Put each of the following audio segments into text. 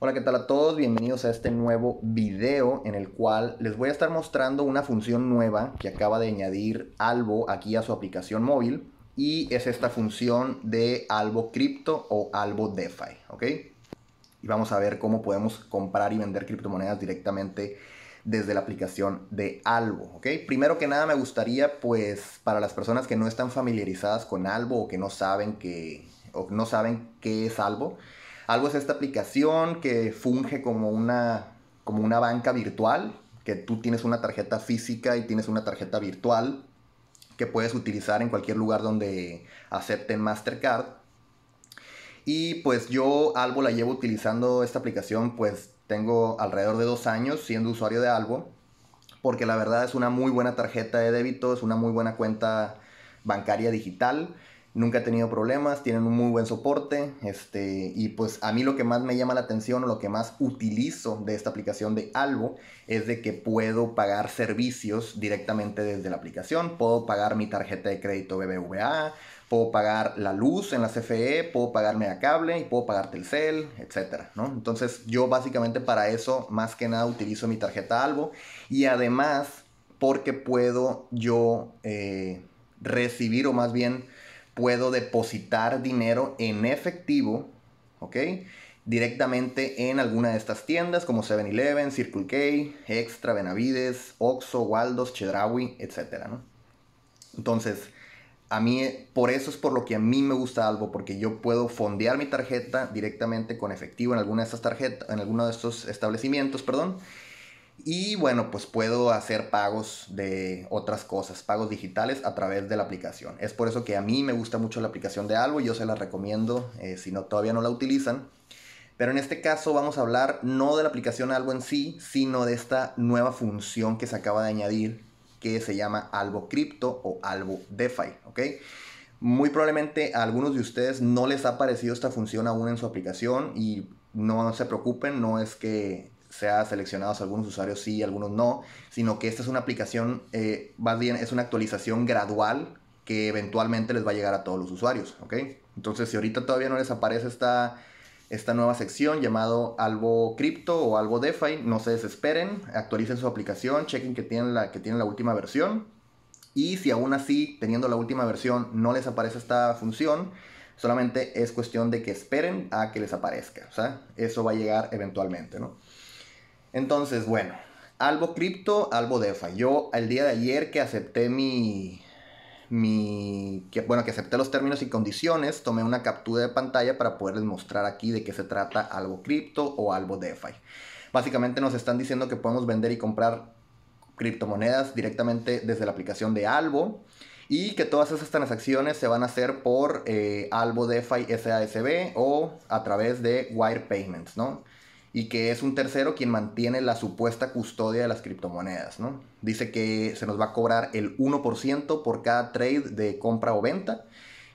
Hola, ¿qué tal a todos? Bienvenidos a este nuevo video en el cual les voy a estar mostrando una función nueva que acaba de añadir Albo aquí a su aplicación móvil y es esta función de Albo Crypto o Albo DeFi, ¿ok? Y vamos a ver cómo podemos comprar y vender criptomonedas directamente desde la aplicación de Albo, ¿ok? Primero que nada me gustaría, pues, para las personas que no están familiarizadas con Albo o que no saben que, o no saben qué es Albo, Algo es esta aplicación que funge como una, como una banca virtual, que tú tienes una tarjeta física y tienes una tarjeta virtual que puedes utilizar en cualquier lugar donde acepten Mastercard. Y pues yo Albo la llevo utilizando esta aplicación, pues tengo alrededor de dos años siendo usuario de Albo, porque la verdad es una muy buena tarjeta de débito, es una muy buena cuenta bancaria digital nunca he tenido problemas, tienen un muy buen soporte, este, y pues a mí lo que más me llama la atención o lo que más utilizo de esta aplicación de Algo es de que puedo pagar servicios directamente desde la aplicación, puedo pagar mi tarjeta de crédito BBVA, puedo pagar la luz en la CFE, puedo pagarme a cable y puedo pagar Telcel, etcétera, ¿no? Entonces yo básicamente para eso más que nada utilizo mi tarjeta Algo y además porque puedo yo eh, recibir o más bien puedo depositar dinero en efectivo, ¿ok? Directamente en alguna de estas tiendas como 7-Eleven, Circle K, Extra, Benavides, Oxxo, Waldos, Chedraui, etc. ¿no? Entonces, a mí, por eso es por lo que a mí me gusta algo, porque yo puedo fondear mi tarjeta directamente con efectivo en alguna de estas tarjetas, en alguno de estos establecimientos, perdón, y bueno, pues puedo hacer pagos de otras cosas, pagos digitales a través de la aplicación. Es por eso que a mí me gusta mucho la aplicación de Algo, yo se la recomiendo eh, si no, todavía no la utilizan. Pero en este caso vamos a hablar no de la aplicación Algo en sí, sino de esta nueva función que se acaba de añadir que se llama Algo Crypto o Algo DeFi, ¿ok? Muy probablemente a algunos de ustedes no les ha aparecido esta función aún en su aplicación y no se preocupen, no es que sea seleccionados algunos usuarios sí, algunos no, sino que esta es una aplicación, eh, más bien es una actualización gradual que eventualmente les va a llegar a todos los usuarios, ¿ok? Entonces, si ahorita todavía no les aparece esta, esta nueva sección llamado Algo Crypto o Algo DeFi, no se desesperen, actualicen su aplicación, chequen que tienen la, que tienen la última versión. Y si aún así, teniendo la última versión, no les aparece esta función, solamente es cuestión de que esperen a que les aparezca. O sea, eso va a llegar eventualmente, ¿no? Entonces, bueno, Albo Cripto, Albo DeFi. Yo el día de ayer que acepté mi, mi que, bueno, que acepté los términos y condiciones, tomé una captura de pantalla para poderles mostrar aquí de qué se trata Albo Cripto o Albo DeFi. Básicamente nos están diciendo que podemos vender y comprar criptomonedas directamente desde la aplicación de Albo y que todas esas transacciones se van a hacer por eh, Albo DeFi SASB o a través de Wire Payments, ¿no? Y que es un tercero quien mantiene la supuesta custodia de las criptomonedas, ¿no? Dice que se nos va a cobrar el 1% por cada trade de compra o venta,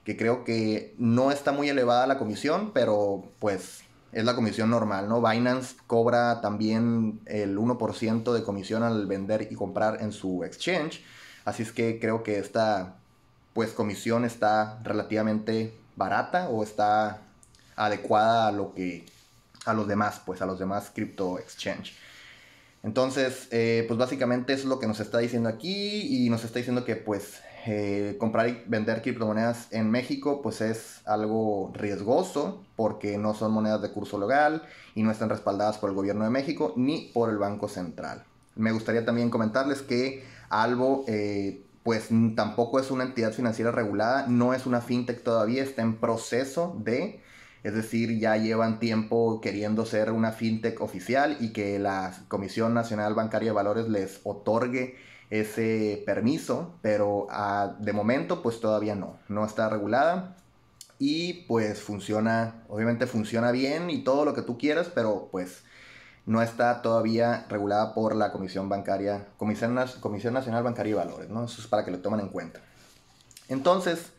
que creo que no está muy elevada la comisión, pero pues es la comisión normal, ¿no? Binance cobra también el 1% de comisión al vender y comprar en su exchange, así es que creo que esta pues comisión está relativamente barata o está adecuada a lo que a los demás, pues a los demás crypto exchange. Entonces, eh, pues básicamente es lo que nos está diciendo aquí y nos está diciendo que pues eh, comprar y vender criptomonedas en México pues es algo riesgoso porque no son monedas de curso legal y no están respaldadas por el gobierno de México ni por el Banco Central. Me gustaría también comentarles que Albo eh, pues tampoco es una entidad financiera regulada, no es una fintech todavía, está en proceso de es decir, ya llevan tiempo queriendo ser una fintech oficial y que la Comisión Nacional Bancaria de Valores les otorgue ese permiso, pero ah, de momento pues todavía no, no está regulada y pues funciona, obviamente funciona bien y todo lo que tú quieras, pero pues no está todavía regulada por la Comisión Bancaria, Comisión, Nacional Bancaria de Valores, ¿no? Eso es para que lo tomen en cuenta. Entonces,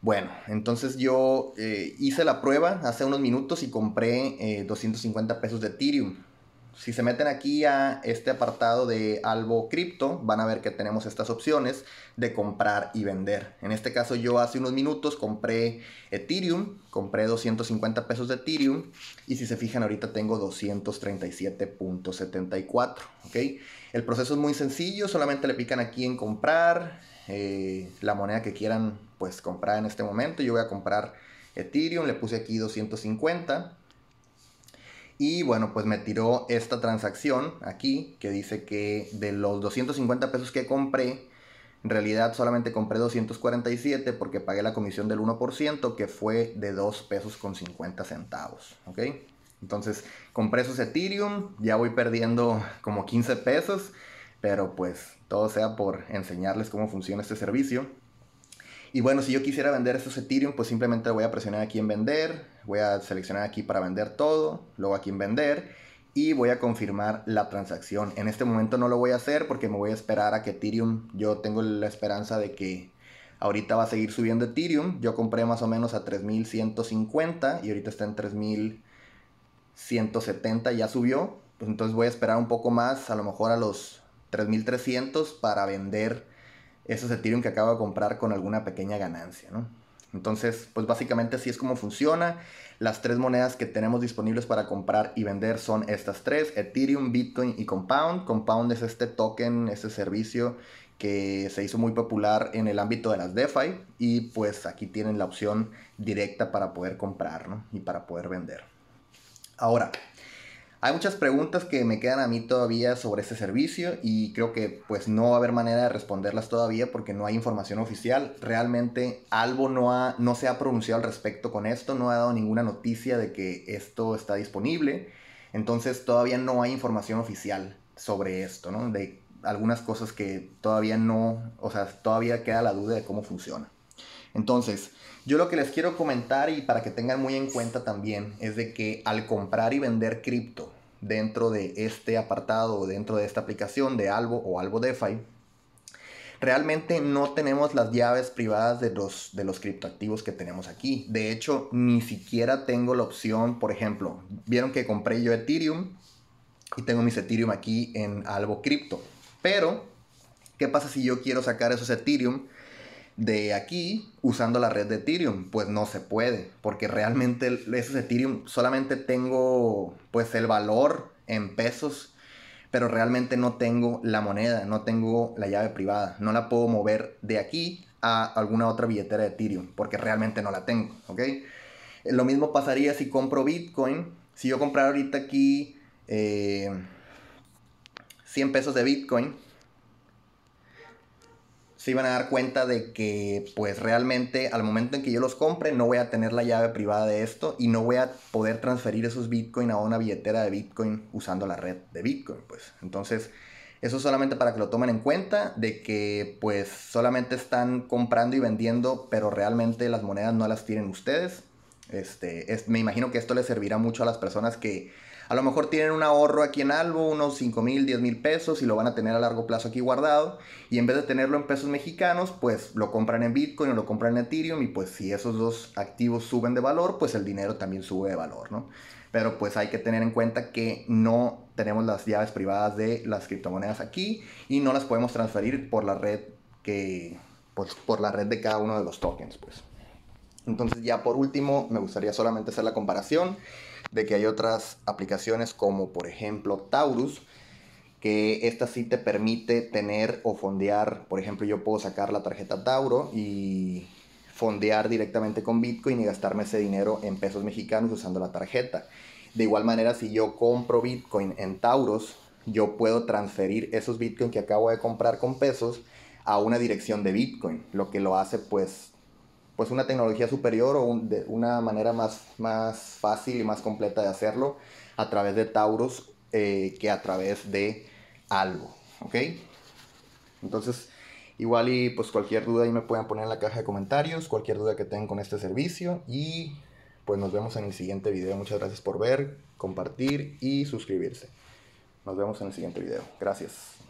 bueno, entonces yo eh, hice la prueba hace unos minutos y compré 250 eh, pesos de Ethereum. si se meten aquí a este apartado de Albo Cripto, van a ver que tenemos estas opciones de comprar y vender. En este caso yo hace unos minutos compré Ethereum, compré 250 pesos de Ethereum y si se fijan ahorita tengo 237.74, ¿ok? El proceso es muy sencillo, solamente le pican aquí en comprar eh, la moneda que quieran pues comprar en este momento. Yo voy a comprar Ethereum, le puse aquí 250 y bueno, pues me tiró esta transacción aquí que dice que de los 250 pesos que compré, en realidad solamente compré 247 porque pagué la comisión del 1% que fue de 2 pesos con 50 centavos. ¿Ok? Entonces compré esos Ethereum, ya voy perdiendo como 15 pesos, pero pues todo sea por enseñarles cómo funciona este servicio. Y bueno, si yo quisiera vender estos Ethereum, pues simplemente voy a presionar aquí en vender, voy a seleccionar aquí para vender todo, luego aquí en vender y voy a confirmar la transacción. En este momento no lo voy a hacer porque me voy a esperar a que Ethereum, yo tengo la esperanza de que ahorita va a seguir subiendo Ethereum. Yo compré más o menos a 3150 y ahorita está en 3170, ya subió. Pues entonces voy a esperar un poco más, a lo mejor a los 3300 para vender esos Ethereum que acabo de comprar con alguna pequeña ganancia, ¿no? Entonces, pues básicamente así es como funciona. Las tres monedas que tenemos disponibles para comprar y vender son estas tres, Ethereum, Bitcoin y Compound. Compound es este token, este servicio que se hizo muy popular en el ámbito de las DeFi y pues aquí tienen la opción directa para poder comprar ¿no? y para poder vender. Ahora, hay muchas preguntas que me quedan a mí todavía sobre este servicio y creo que pues no va a haber manera de responderlas todavía porque no hay información oficial. Realmente Albo no, ha, no se ha pronunciado al respecto con esto, no ha dado ninguna noticia de que esto está disponible. Entonces todavía no hay información oficial sobre esto, ¿no? De algunas cosas que todavía no, o sea, todavía queda la duda de cómo funciona. Entonces, yo lo que les quiero comentar y para que tengan muy en cuenta también es de que al comprar y vender cripto dentro de este apartado o dentro de esta aplicación de Albo o Albo DeFi, realmente no tenemos las llaves privadas de los, de los criptoactivos que tenemos aquí. De hecho, ni siquiera tengo la opción, por ejemplo, vieron que compré yo Ethereum y tengo mis Ethereum aquí en Albo Cripto. Pero, ¿qué pasa si yo quiero sacar esos Ethereum? De aquí usando la red de Ethereum. Pues no se puede, porque realmente esos Ethereum solamente tengo pues el valor en pesos, pero realmente no tengo la moneda, no tengo la llave privada, no la puedo mover de aquí a alguna otra billetera de Ethereum, porque realmente no la tengo, ¿ok? Lo mismo pasaría si compro Bitcoin. Si yo comprara ahorita aquí 100 eh, pesos de Bitcoin, se iban a dar cuenta de que pues realmente al momento en que yo los compre no voy a tener la llave privada de esto y no voy a poder transferir esos Bitcoin a una billetera de Bitcoin usando la red de Bitcoin pues. Entonces eso solamente para que lo tomen en cuenta de que pues solamente están comprando y vendiendo pero realmente las monedas no las tienen ustedes. Este es, me imagino que esto les servirá mucho a las personas que a lo mejor tienen un ahorro aquí en Albo, unos 5 mil, 10 mil pesos y lo van a tener a largo plazo aquí guardado. Y en vez de tenerlo en pesos mexicanos, pues lo compran en Bitcoin o lo compran en Ethereum. Y pues si esos dos activos suben de valor, pues el dinero también sube de valor, ¿no? Pero pues hay que tener en cuenta que no tenemos las llaves privadas de las criptomonedas aquí y no las podemos transferir por la red que, pues, por la red de cada uno de los tokens, pues. Entonces ya por último me gustaría solamente hacer la comparación de que hay otras aplicaciones como por ejemplo Taurus, que esta sí te permite tener o fondear, por ejemplo yo puedo sacar la tarjeta Tauro y fondear directamente con Bitcoin y gastarme ese dinero en pesos mexicanos usando la tarjeta. De igual manera, si yo compro Bitcoin en Tauros, yo puedo transferir esos Bitcoin que acabo de comprar con pesos a una dirección de Bitcoin, lo que lo hace pues pues una tecnología superior o de una manera más, más fácil y más completa de hacerlo a través de Taurus eh, que a través de algo, ¿ok? Entonces, igual y pues cualquier duda ahí me pueden poner en la caja de comentarios, cualquier duda que tengan con este servicio y pues nos vemos en el siguiente video. Muchas gracias por ver, compartir y suscribirse. Nos vemos en el siguiente video. Gracias.